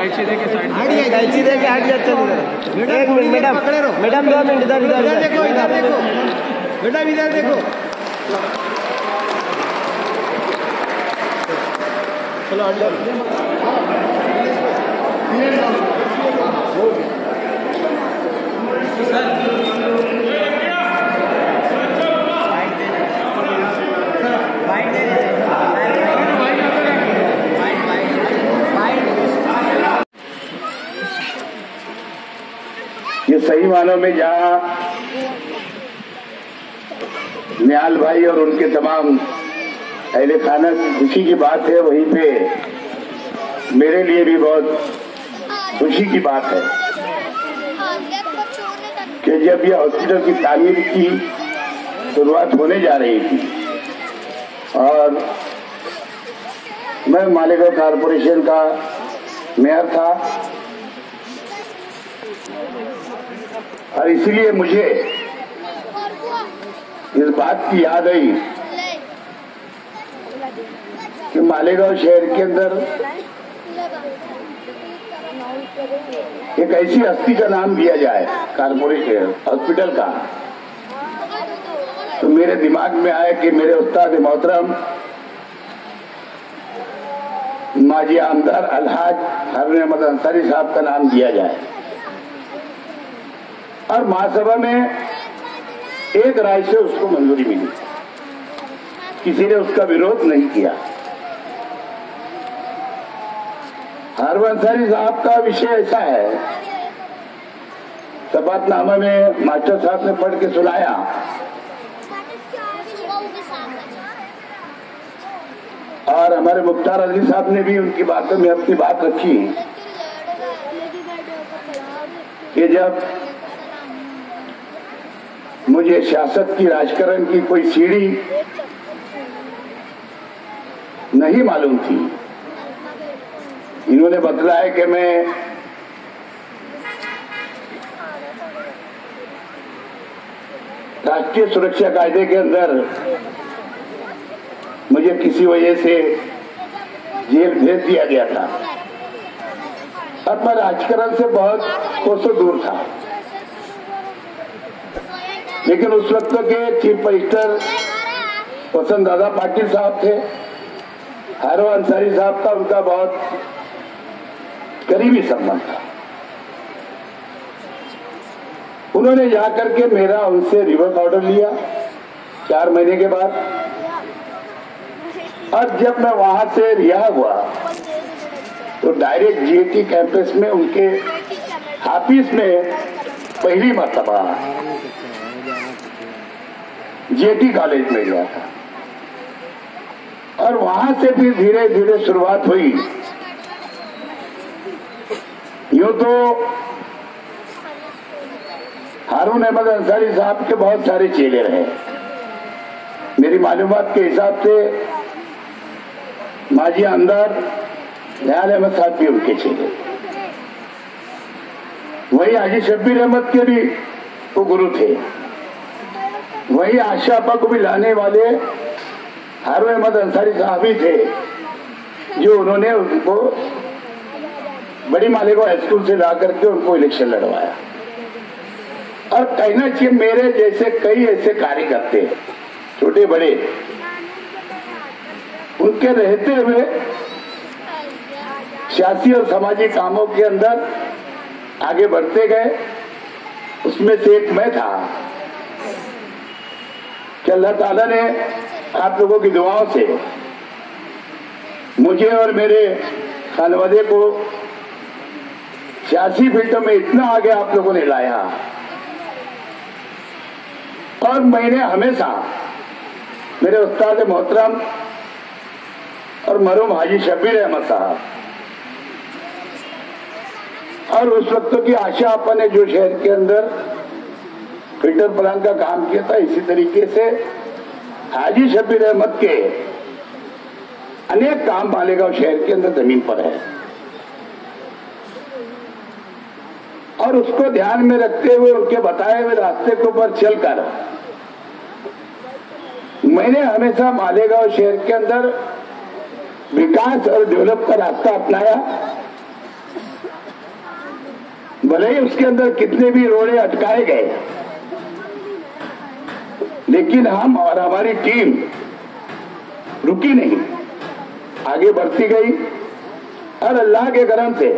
कैची दे के साइड हट गए कैची दे के हट जा चल। एक मिनट मैडम मैडम दो मिनट इधर इधर देखो इधर देखो। बेटा इधर देखो। चलो हट जाओ ये सही मानों में जहाँ निहाल भाई और उनके तमाम अहले खाना की खुशी की बात है, वहीं पे मेरे लिए भी बहुत खुशी की बात है कि जब यह हॉस्पिटल की तामीर की शुरुआत होने जा रही थी और मैं मालेगांव कारपोरेशन का मेयर था और इसलिए मुझे इस बात की याद आई कि मालेगांव शहर के अंदर एक ऐसी हस्ती का नाम दिया जाए कारपोरेशन हॉस्पिटल का। तो मेरे दिमाग में आया कि मेरे उस्ताद मोहतरम माजी आमदार अलहाज हरन अहमद अंसारी साहब का नाम दिया जाए। और महासभा में एक राय से उसको मंजूरी मिली। किसी ने उसका विरोध नहीं किया। हरव अंसारी साहब का विषय ऐसा है शपथनामा में मास्टर साहब ने पढ़ के सुनाया। और हमारे मुख्तार अली साहब ने भी उनकी बातों में अपनी बात रखी। कि जब मुझे सियासत की, राजकरण की कोई सीढ़ी नहीं मालूम थी। इन्होंने बतलाया कि मैं राष्ट्रीय सुरक्षा कायदे के अंदर मुझे किसी वजह से जेल भेज दिया गया था। और मैं राजकरण से बहुत कोसों दूर था। लेकिन उस वक्त के चीफ मिनिस्टर वसंत दादा पाटिल साहब थे, हैरो अंसारी साहब का उनका बहुत करीबी संबंध था। उन्होंने जाकर के मेरा उनसे रिवर्स ऑर्डर लिया, चार महीने के बाद। और जब मैं वहाँ से रिहा हुआ तो डायरेक्ट जीएटी कैंपस में उनके ऑफ़िस में पहली मरतबा जीएटी कॉलेज में गया था। और वहाँ से भी धीरे धीरे शुरुआत हुई। यूँ तो हारून अहमद अंसारी साहब के बहुत सारे चेले रहे। मेरी मालूम के हिसाब से माजी अंदर दयाल अहमद साहब भी उनके चेले। वही हाजी शब्बीर अहमद के भी वो गुरु थे। वही आशा अपा को भी लाने वाले हारून अहमद अंसारी साहब ही थे, जो उन्होंने उनको बड़ी मालिक स्कूल से ला करके उनको इलेक्शन लड़वाया। और कहना चाहिए मेरे जैसे कई ऐसे कार्यकर्ते, छोटे बड़े, उनके रहते हुए सियासी और सामाजिक कामों के अंदर आगे बढ़ते गए, उसमें से एक मैं था। कि अल्लाह ताला ने आप लोगों की दुआओं से मुझे और मेरे खानवादे को सियासी फील्डों में इतना आगे आप लोगों ने लाया। और मैंने हमेशा मेरे उस्ताद मोहतरम और मरूम हाजी शबीर अहमद साहब और उस वक्त की आशा आपा ने जो शहर के अंदर फ़िल्टर प्लान का काम किया था, इसी तरीके से हाजी शबीर अहमद के अनेक काम मालेगांव शहर के अंदर ज़मीन पर है। और उसको ध्यान में रखते हुए, उनके बताए हुए रास्ते के ऊपर चलकर, मैंने हमेशा मालेगांव शहर के अंदर विकास और डेवलप का रास्ता अपनाया। भले ही उसके अंदर कितने भी रोड़े अटकाए गए लेकिन हम और हमारी टीम रुकी नहीं। आगे बढ़ती गई और अल्लाह के करम से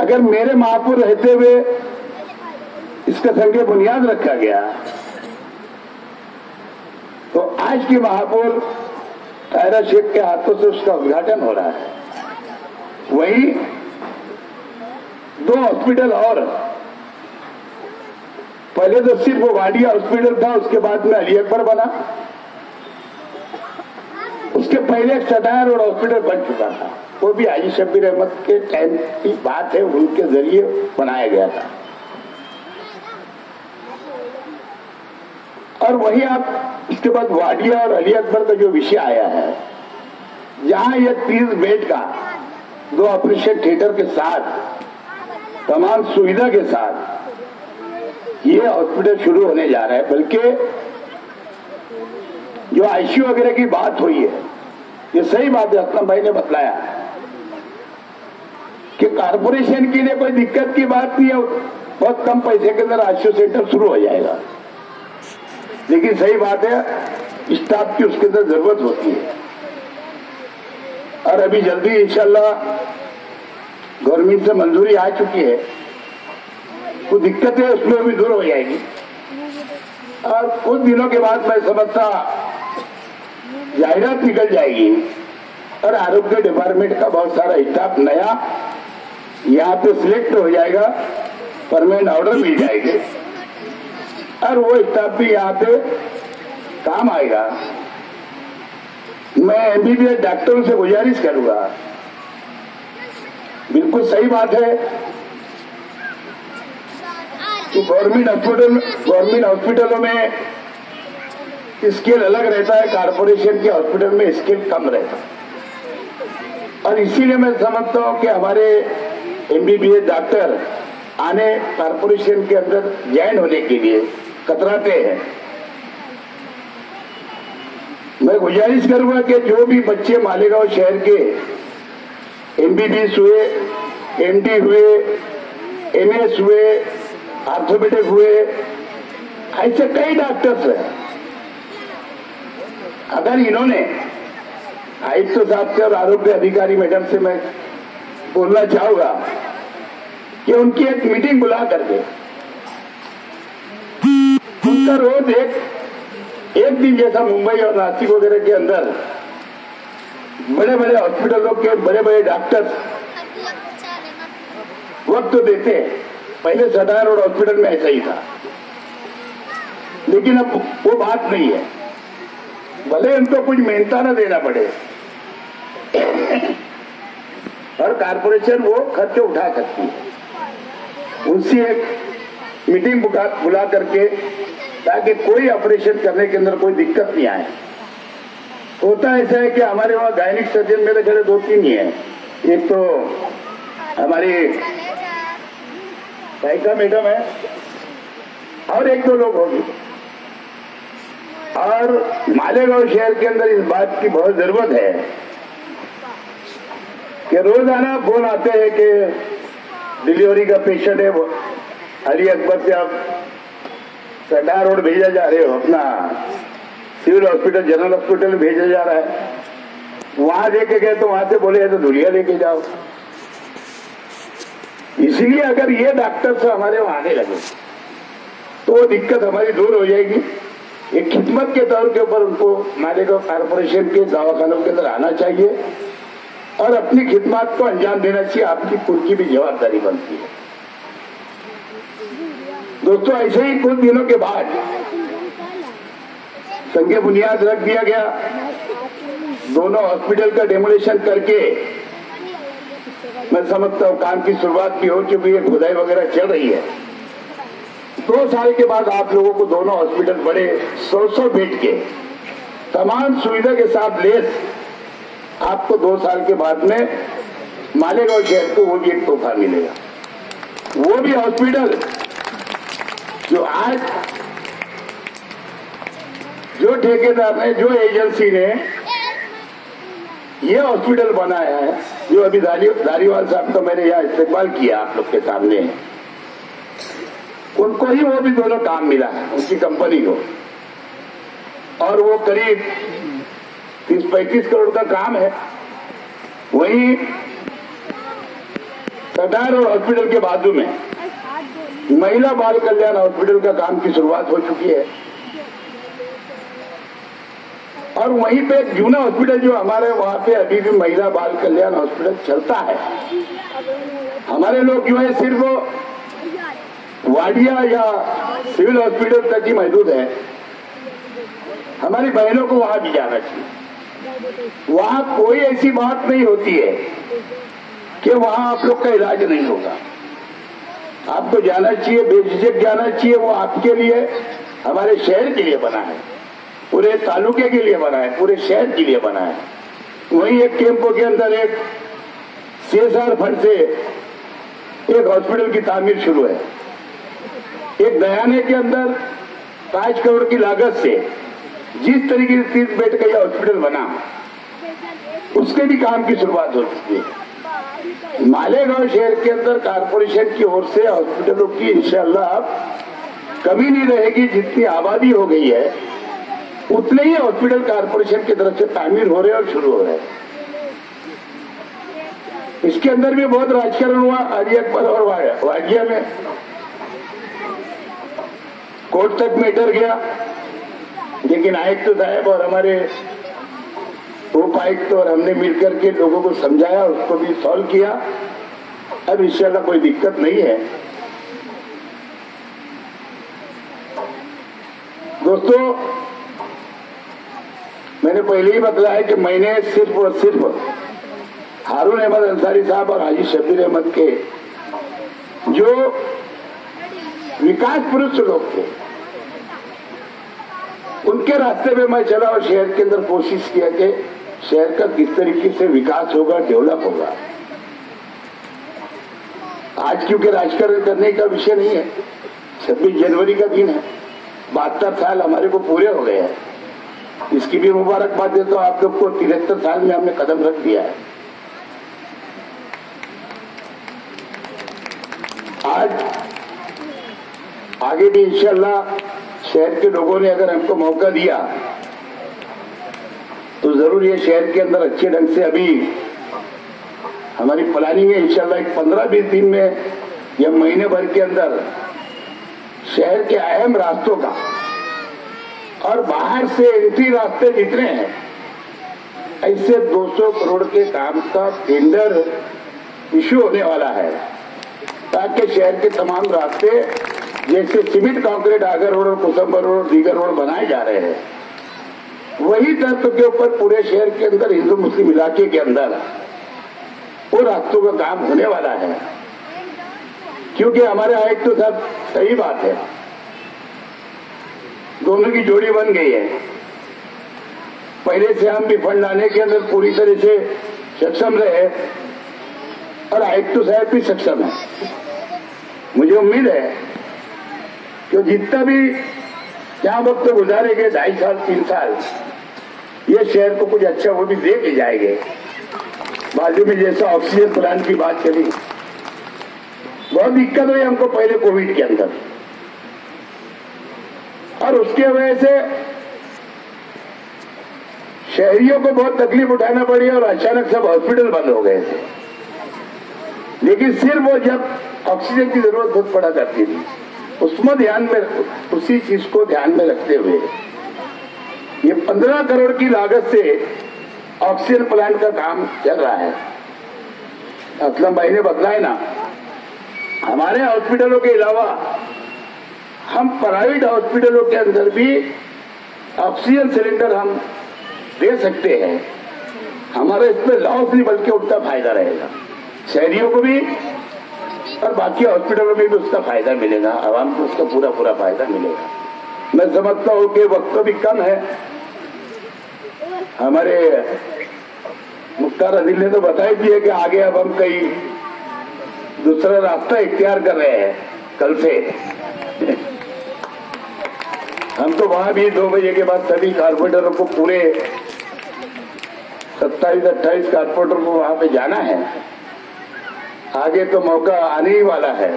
अगर मेरे महापुर रहते हुए इसका संख्या बुनियाद रखा गया तो आज की महापुर तायरा शेख के हाथों से उसका उद्घाटन हो रहा है। वही दो हॉस्पिटल और पहले तो सिर्फ़ वो वाडिया हॉस्पिटल था, उसके बाद में अली अकबर बना। उसके पहले एक सटायर रोड हॉस्पिटल बन चुका था। वो भी हाजी शबीर अहमद के टाइम की बात है उनके ज़रिए बनाया गया था। और वही आप, इसके बाद वाडिया और अली अकबर का जो विषय आया है, जहाँ यह तीस बेड का, दो ऑपरेशन थिएटर के साथ, तमाम सुविधा के साथ ये हॉस्पिटल शुरू होने जा रहा है, बल्कि जो आईसीयू वगैरह की बात हुई है, ये सही बात है असलम भाई ने बतलाया कि कारपोरेशन के लिए कोई दिक्कत की बात नहीं है, बहुत कम पैसे के अंदर आईसीयू सेंटर शुरू हो जाएगा। लेकिन सही बात है स्टाफ की उसके अंदर ज़रूरत होती है। और अभी जल्दी इंशाल्लाह गवर्नमेंट से मंजूरी आ चुकी है। कुछ दिक्कतें उसमें भी दूर हो जाएगी। और कुछ दिनों के बाद मैं समझता, जाहिरात निकल जाएगी। और आरोग्य डिपार्टमेंट का बहुत सारा स्टाफ नया, यहाँ पे सिलेक्ट हो जाएगा परमानेंट ऑर्डर मिल जाएँगे। और वो स्टाफ भी यहाँ पे काम आएगा। मैं एमबीबीएस डॉक्टरों से गुजारिश करूँगा। बिल्कुल सही बात है। कि गवर्नमेंट हॉस्पिटल, गवर्नमेंट हॉस्पिटलों में स्केल अलग रहता है, कारपोरेशन के हॉस्पिटल में स्केल कम रहता है। और इसीलिए मैं समझता हूँ कि हमारे एमबीबीएस डॉक्टर आने कारपोरेशन के अंदर ज्वाइन होने के लिए कतराते हैं। मैं गुजारिश करूँगा कि जो भी बच्चे मालेगांव शहर के एमबीबीएस हुए एमडी हुए एमएस हुए आर्थोपेडिक हुए ऐसे कई डॉक्टर्स हैं। अगर इन्होंने आयुक्त साहब से और आरोग्य अधिकारी मैडम से मैं बोलना चाहूँगा कि उनकी एक मीटिंग बुला करके उनका रोज एक एक दिन जैसा मुंबई और नासिक वगैरह के अंदर बड़े बड़े हॉस्पिटलों के बड़े बड़े डॉक्टर्स वक्त तो देते हैं। पहले सदार रोड हॉस्पिटल में ऐसा ही था। लेकिन अब वो बात नहीं है। भले उनको कुछ मेहनता ना देना पड़े। और कारपोरेशन वो खर्च उठा सकती है। उनसे एक मीटिंग बुला करके ताकि कोई ऑपरेशन करने के अंदर कोई दिक्कत नहीं आए। होता ऐसा है कि हमारे वहाँ गायनिक सर्जन मेरे घर दो तीन ही है। एक तो हमारी साइका मैडम है। और एक दो लोग होगी। और मालेगांव शहर के अंदर इस बात की बहुत ज़रूरत है कि रोज़ाना फ़ोन आते हैं कि डिलीवरी का पेशेंट है अली अकबर से आप सरदार रोड भेजा जा रहे हो अपना। सिविल हॉस्पिटल, जनरल हॉस्पिटल भेजा जा रहा है। वहाँ लेके गए तो वहाँ से बोले तो धुलिया लेके जाओ। इसीलिए अगर ये डॉक्टर से हमारे वहाँ आने लगे तो वो दिक्कत हमारी दूर हो जाएगी। एक खिदमत के तौर के ऊपर उनको मालेगांव कारपोरेशन के, दवाखानों के अंदर आना चाहिए और अपनी खिदमत को अंजाम देना चाहिए। आपकी खुद की भी जवाबदारी बनती है। दोस्तों, ऐसे ही कुछ दिनों के बाद संघीय बुनियाद रख दिया गया। दोनों हॉस्पिटल का डेमोलेशन करके मैं समझता हूँ काम की शुरुआत भी हो चुकी है, खुदाई वगैरह चल रही है। दो साल के बाद आप लोगों को दोनों हॉस्पिटल बड़े सौ सौ बेड के, तमाम सुविधा के साथ लेस आपको दो साल के बाद में मालेगांव शहर को वो भी एक तोहफा मिलेगा। वो भी हॉस्पिटल जो आज जो ठेकेदार ने, जो एजेंसी ने ये हॉस्पिटल बनाया है, जो अभी दारी दारीवाल साहब का मैंने यहाँ इस्तेमाल किया आप लोग के सामने। उनको ही वो भी दोनों काम मिला है, उनकी कंपनी को। और वो करीब तीस पैंतीस करोड़ का काम है। वही कटार और हॉस्पिटल के बाजू में महिला बाल कल्याण हॉस्पिटल का काम की शुरुआत हो चुकी है। और वहीं पे जूना हॉस्पिटल जो हमारे वहाँ पे अभी भी महिला बाल कल्याण हॉस्पिटल चलता है। हमारे लोग जो है सिर्फ़ वाडिया या सिविल हॉस्पिटल तक ही महदूद है। हमारी बहनों को वहाँ भी जाना चाहिए। वहाँ कोई ऐसी बात नहीं होती है कि वहाँ आप लोग का इलाज नहीं होगा। आपको जाना चाहिए, बेझिझक जाना चाहिए, वो आपके लिए, हमारे शहर के लिए बना है। पूरे तालुके के लिए बना है, पूरे शहर के लिए बना है। वहीं एक कैंपों के अंदर एक सीएसआर फंड से एक हॉस्पिटल की तामीर शुरू है। एक दयाने के अंदर पाँच करोड़ की लागत से जिस तरीके से तीस बेड का यह हॉस्पिटल बना। उसके भी काम की शुरुआत हो चुकी है। मालेगांव शहर के अंदर कारपोरेशन की ओर से हॉस्पिटलों की, इंशाल्लाह, कमी नहीं रहेगी जितनी आबादी हो गई है। उतने ही हॉस्पिटल कारपोरेशन की तरफ़ से तामीर हो रहे और शुरू हो रहे इसके अंदर भी बहुत राजकारण हुआ अली अकबर और वाडिया में। कोर्ट तक मैटर गया। लेकिन आयुक्त तो साहब और हमारे उपायुक्त तो और हमने मिलकर के लोगों को समझाया, उसको भी सॉल्व किया। अब इंशाल्लाह कोई दिक्कत नहीं है। दोस्तों मैंने पहले ही बताया कि मैंने सिर्फ़ और सिर्फ़ हारून अहमद अंसारी साहब और हाजी शबीर अहमद के जो विकास पुरुष लोग थे, उनके रास्ते में मैं चला और शहर के अंदर कोशिश किया कि शहर का किस तरीके से विकास होगा, डेवलप होगा। आज क्योंकि राजकारण करने का विषय नहीं है, छब्बीस जनवरी का दिन है, बहत्तर साल हमारे को पूरे हो गए हैं। इसकी भी मुबारकबाद देता हूँ। आप लोग को तिहत्तर साल में हमने कदम रख दिया है। आज आगे भी इंशाल्लाह शहर के लोगों ने अगर हमको मौका दिया तो ज़रूर ये शहर के अंदर अच्छे ढंग से अभी हमारी प्लानिंग है, इंशाल्लाह एक पंद्रह बीस दिन में या महीने भर के अंदर शहर के अहम रास्तों का और बाहर से एंट्री रास्ते जितने हैं, ऐसे 200 करोड़ के काम का टेंडर इश्यू होने वाला है। ताकि शहर के तमाम रास्ते जैसे सीमेंट, कंक्रीट, आगर रोड और कुसम्बर रोड और दीगर रोड बनाए जा रहे हैं। वही तत्व के ऊपर पूरे शहर के अंदर हिंदू मुस्लिम इलाके के अंदर वो रास्तों का काम होने वाला है। क्योंकि हमारे आयुक्त तो सब सही बात है। दोनों की जोड़ी बन गई है। पहले से हम भी फंड लाने के अंदर पूरी तरह से सक्षम रहे और आयुक्त साहब भी सक्षम है। मुझे उम्मीद है कि जितना भी यहाँ वक्त गुजारेंगे ढाई साल, तीन साल, ये शहर को कुछ अच्छा वो भी दे के जाएँगे। बाजू में जैसा ऑक्सीजन प्लांट की बात चली बहुत दिक्कत हुई हमको पहले कोविड के अंदर। और उसके वजह से शहरियों को बहुत तकलीफ़ उठाना पड़ी और अचानक सब हॉस्पिटल बंद हो गए थे। लेकिन सिर्फ़ वो जब ऑक्सीजन की ज़रूरत बहुत पड़ा करती थी उसमें ध्यान में उसी चीज़ को ध्यान में रखते हुए ये पंद्रह करोड़ की लागत से ऑक्सीजन प्लांट का काम चल रहा है। असलम भाई ने बदला ना, हमारे हॉस्पिटलों के अलावा हम प्राइवेट हॉस्पिटलों के अंदर भी ऑक्सीजन सिलेंडर हम दे सकते हैं। हमारा इसमें लॉस नहीं बल्कि उल्टा फ़ायदा रहेगा। शहरियों को भी और बाकी हॉस्पिटलों में भी उसका फ़ायदा मिलेगा। आवाम को उसका पूरा पूरा फ़ायदा मिलेगा। मैं समझता हूँ कि वक्त भी कम है। हमारे मुख्तार अदिल ने तो बताई दिया कि आगे अब हम कई दूसरा रास्ता इख्तियार कर रहे हैं। कल से हम तो वहाँ भी दो बजे के बाद सभी कारपोरेटरों को पूरे सत्ताईस, अट्ठाईस कारपोरेटर को वहाँ पे जाना है। आगे तो मौका आने ही वाला है।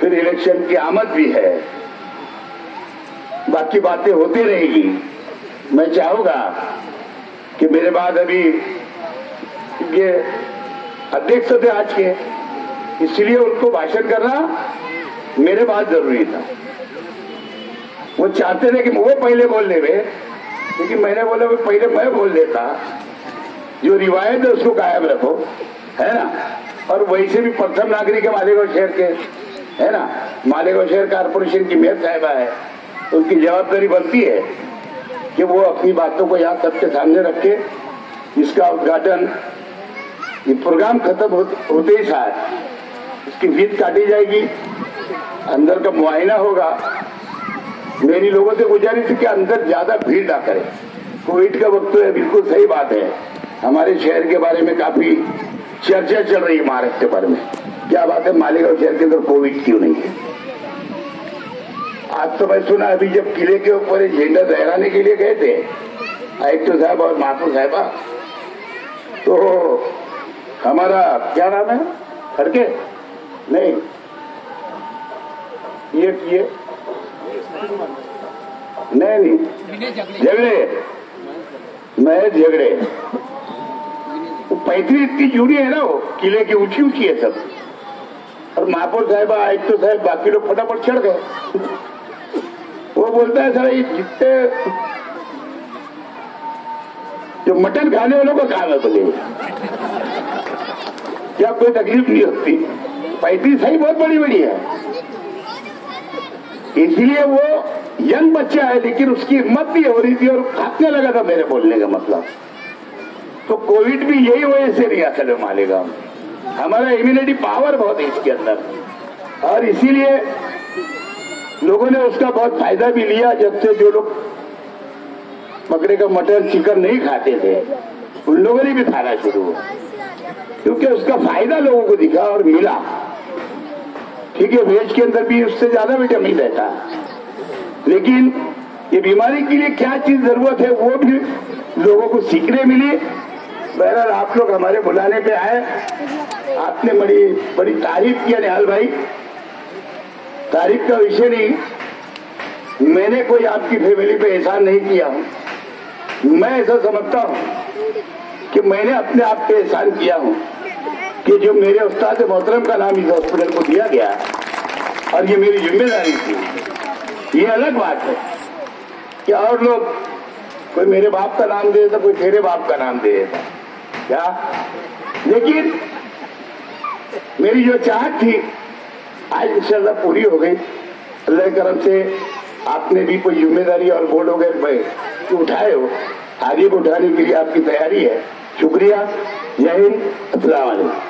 फिर इलेक्शन की आमद भी है। बाकी बातें होती रहेगी। मैं चाहूँगा कि मेरे बाद अभी ये अध्यक्ष थे आज के, इसलिए उनको भाषण करना मेरे बाद ज़रूरी था। वो चाहते थे कि वो पहले बोल वे लेकिन मैंने बोला पहले मैं बोल देता। जो रिवायत है उसको कायम रखो। है ना? और वैसे भी प्रथम नागरिक है मालेगांव शहर के है ना? मालेगांव शहर कारपोरेशन की मेयर साहिबा है उनकी जवाबदारी बनती है कि वो अपनी बातों को यहाँ सबके सामने रखे इसका उद्घाटन ये प्रोग्राम खत्म हो, होते ही साथ इसकी फ़ीस काटी जाएगी अंदर का मुआयना होगा। मेरी लोगों से गुजारिश कि अंदर ज़्यादा भीड़ ना करें। कोविड का वक्त तो है, बिल्कुल सही बात है। हमारे शहर के बारे में काफ़ी चर्चा चल रही है महाराष्ट्र के बारे में। क्या बात है, मालेगांव शहर के अंदर कोविड क्यों नहीं है? आज तो मैं सुना, अभी जब किले के ऊपर झंडा लहराने के लिए गए थे, आयुक्त साहब और महापौर साहबा तो हमारा, क्या नाम है? खड़के नहीं। ये ये नहीं नहीं। झगड़े। मैं झगड़े। पैतरी इतनी जुड़ी है ना वो, किले की ऊँची ऊँची है सब। और महापौर साहब आयुक्त साहब बाकी लोग फटाफट चढ़ गए। वो बोलता है, सर, ये जितने जो मटन खाने वालों का है बोले क्या कोई तकलीफ़ नहीं होती? पैंतीस सही बहुत बड़ी बड़ी है। इसलिए वो यंग बच्चा है, लेकिन उसकी हिम्मत भी हो रही थी और खाने लगा था मेरे बोलने का मतलब। तो कोविड भी यही वजह से नहीं असल में हमारा इम्यूनिटी पावर बहुत है इसके अंदर। और इसीलिए लोगों ने उसका बहुत फ़ायदा भी लिया, जब से जो लोग बकरे का मटन चिकन नहीं खाते थे। उन लोगों ने भी खाना शुरू क्योंकि उसका फ़ायदा लोगों को दिखा और मिला। ठीक है वेज के अंदर भी उससे ज़्यादा विटामिन रहता है। लेकिन ये बीमारी के लिए क्या चीज़ ज़रूरत है, वो भी लोगों को सीखने मिली। बहरहाल आप लोग हमारे बुलाने पे आए। आपने बड़ी बड़ी तारीफ़ किया निहाल भाई। तारीफ़ का विषय नहीं। मैंने कोई आपकी फैमिली पे एहसान नहीं किया। मैं ऐसा समझता हूँ कि मैंने अपने आप पे एहसान किया हूँ। कि जो मेरे उस्ताद मोहतरम का नाम इस हॉस्पिटल को दिया गया और ये मेरी ज़िम्मेदारी थी। ये अलग बात है कि और लोग कोई मेरे बाप का नाम दे देता कोई तेरे बाप का नाम दे देता क्या? लेकिन मेरी जो चाहत थी, आज इंशाल्लाह पूरी हो गई। अल्लाह करम से आपने भी कोई ज़िम्मेदारी और बोर्ड वगैरह उठाए हो आगे को उठाने के लिए आपकी तैयारी है। शुक्रिया। जय हिंद। वालेकुम।